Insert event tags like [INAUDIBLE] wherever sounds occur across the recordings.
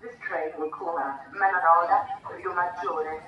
This train will call out Rio Maggiore.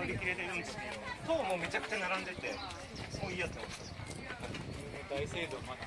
売り切れてるんですね塔もめちゃくちゃ並んでてもういいやって思った。大聖堂まだ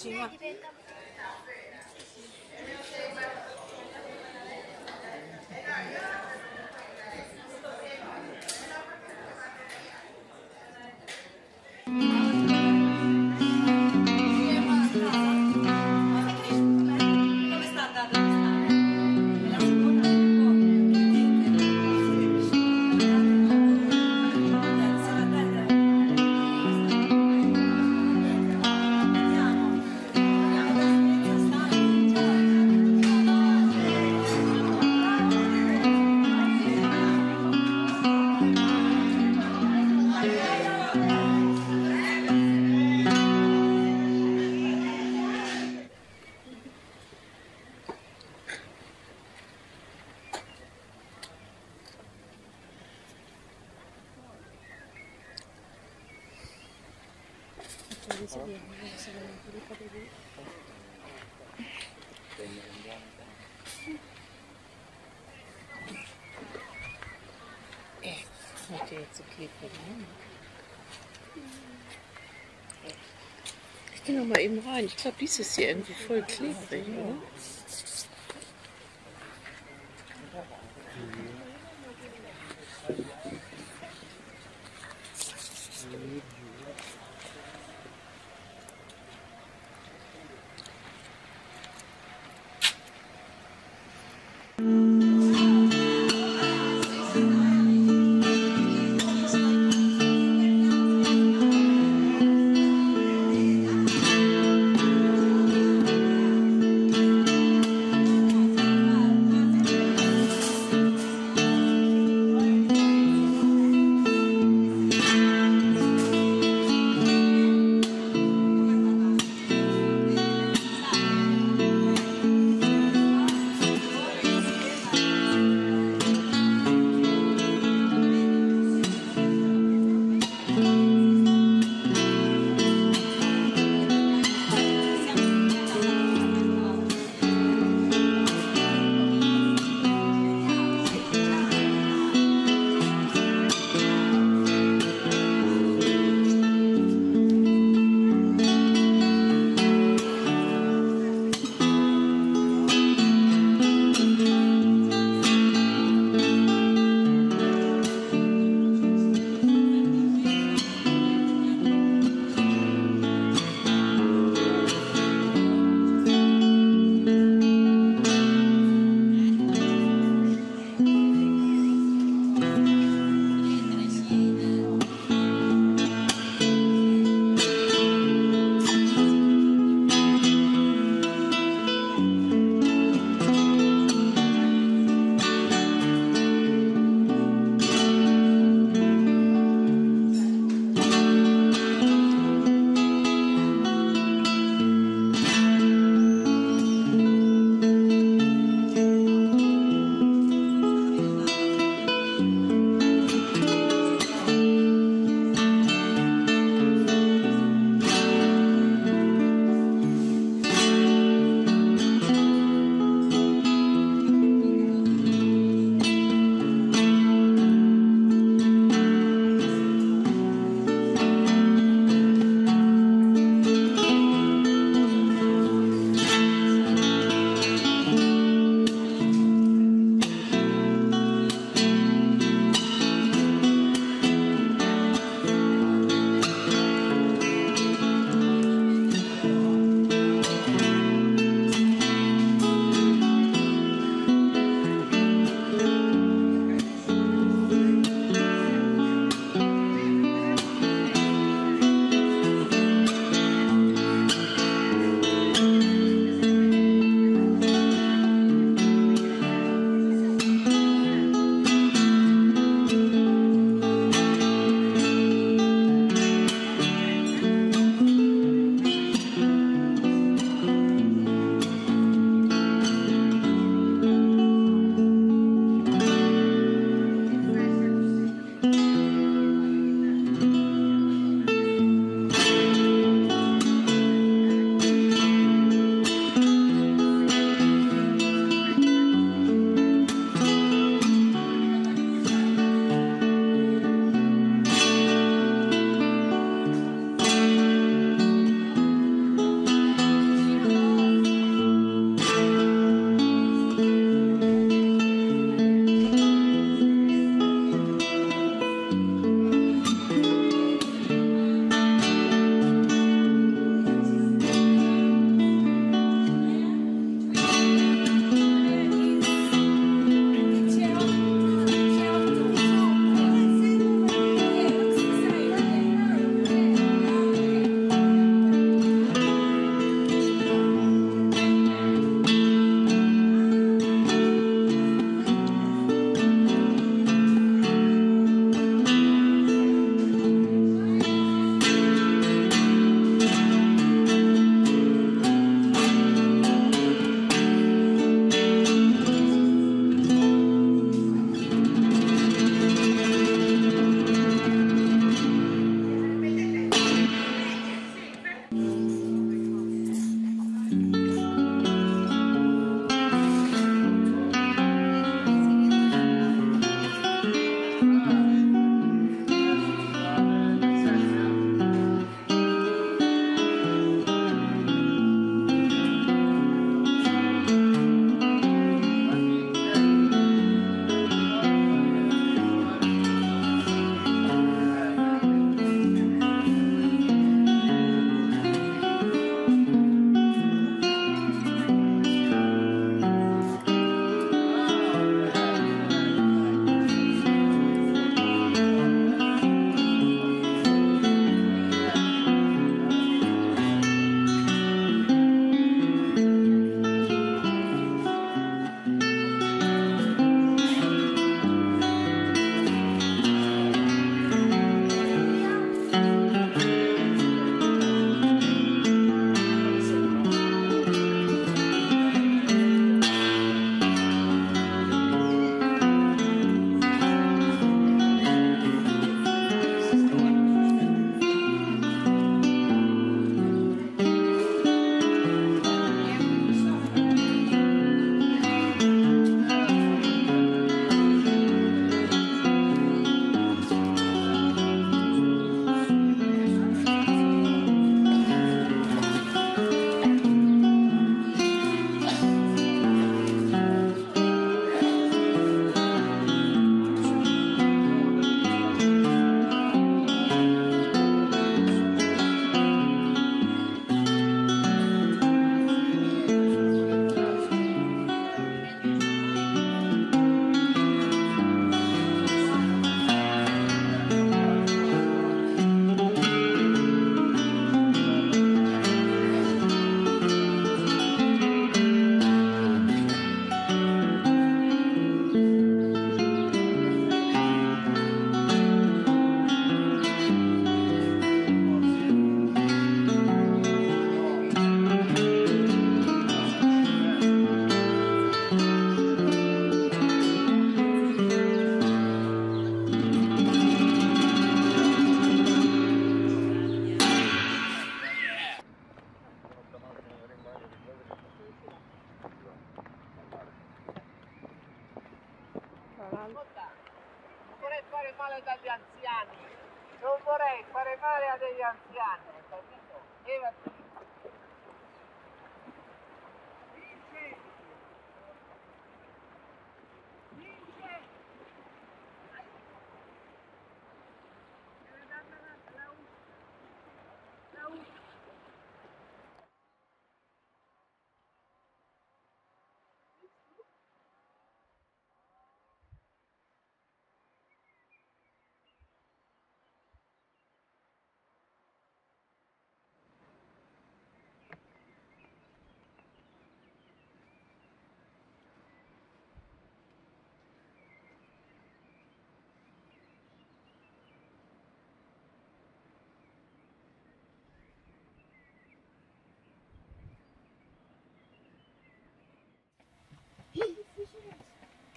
行一了 Ich geh noch mal eben rein. Ich glaube, dies ist hier irgendwie voll klebrig, oder?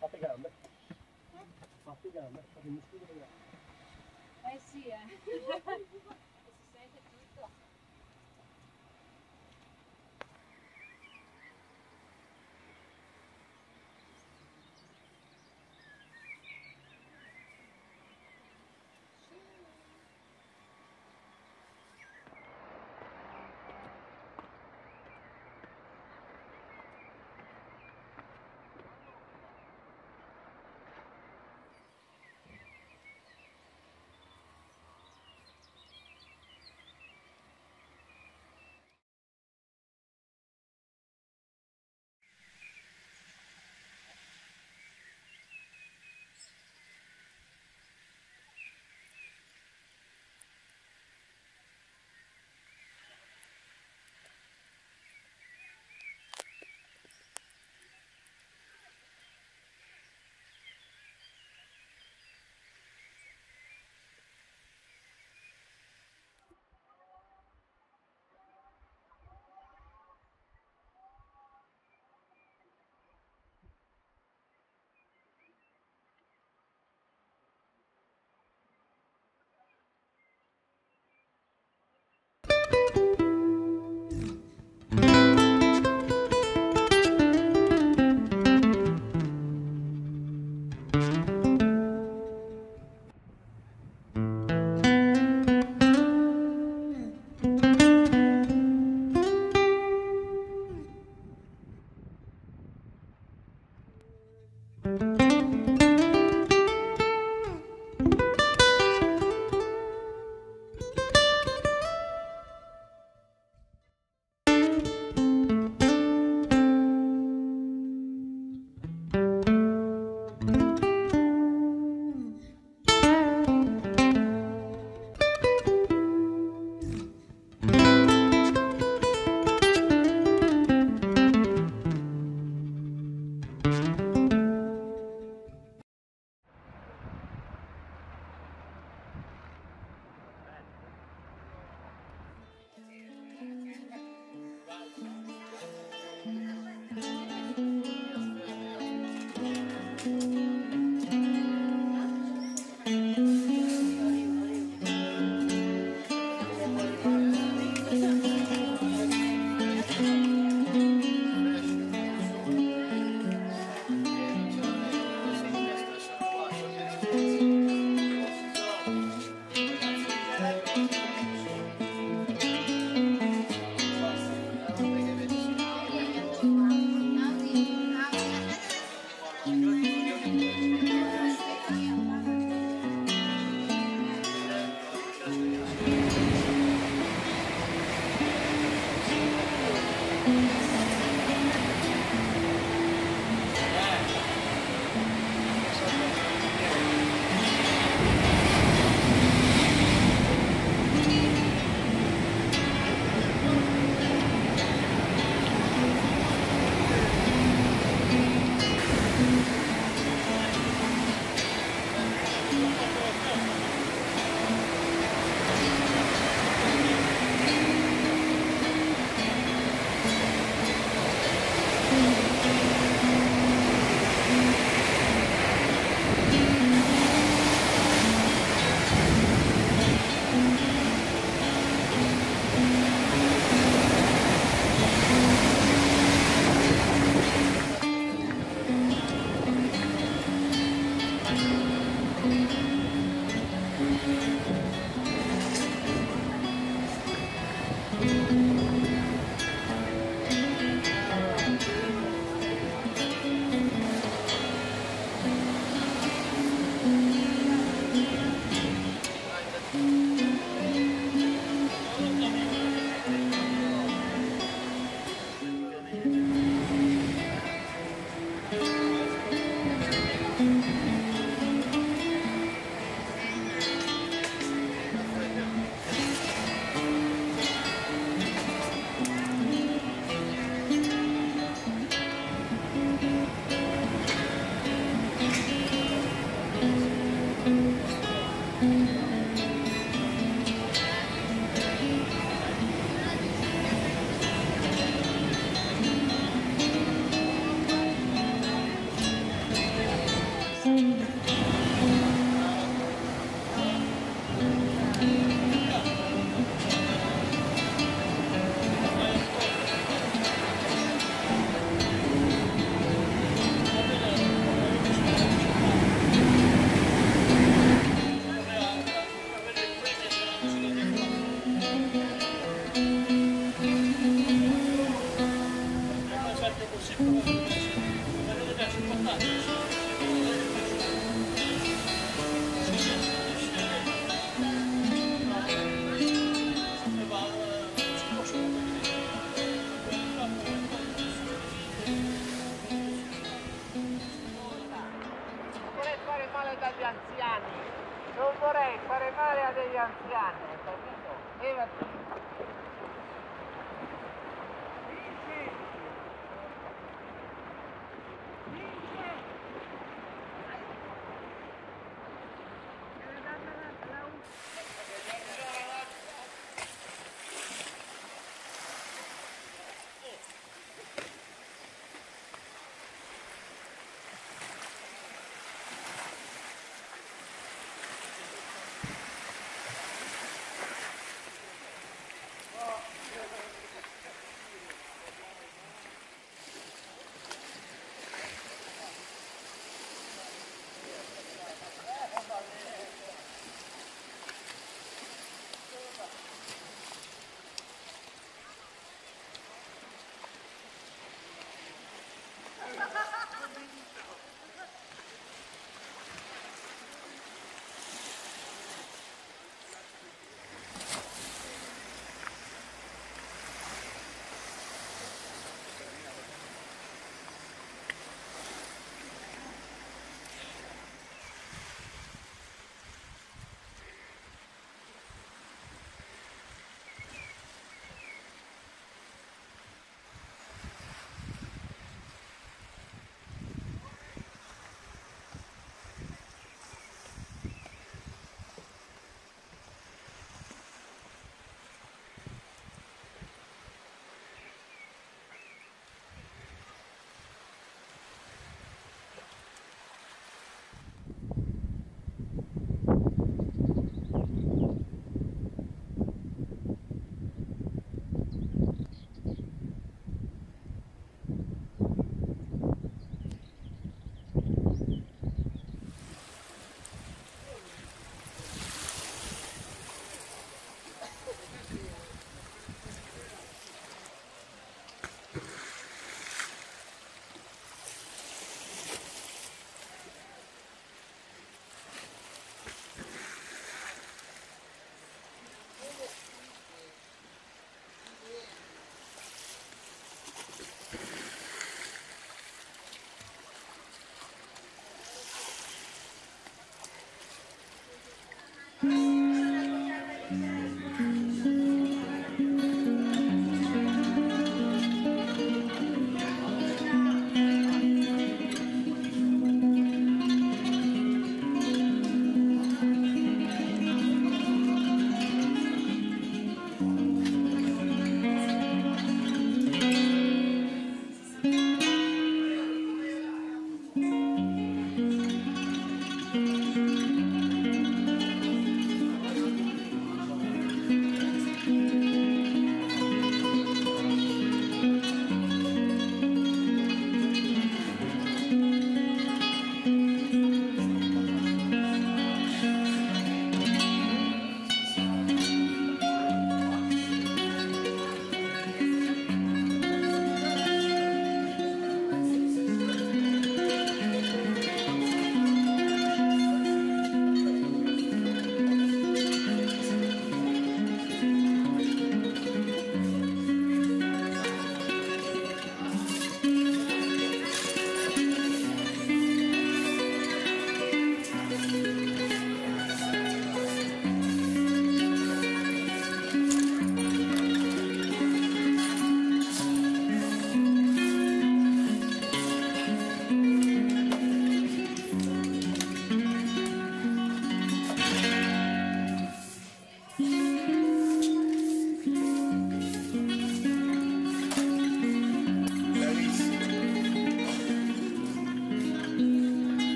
Fate gambe. Fate gambe, fate muscoli gambe. Eh sì, eh. [LAUGHS] [LAUGHS]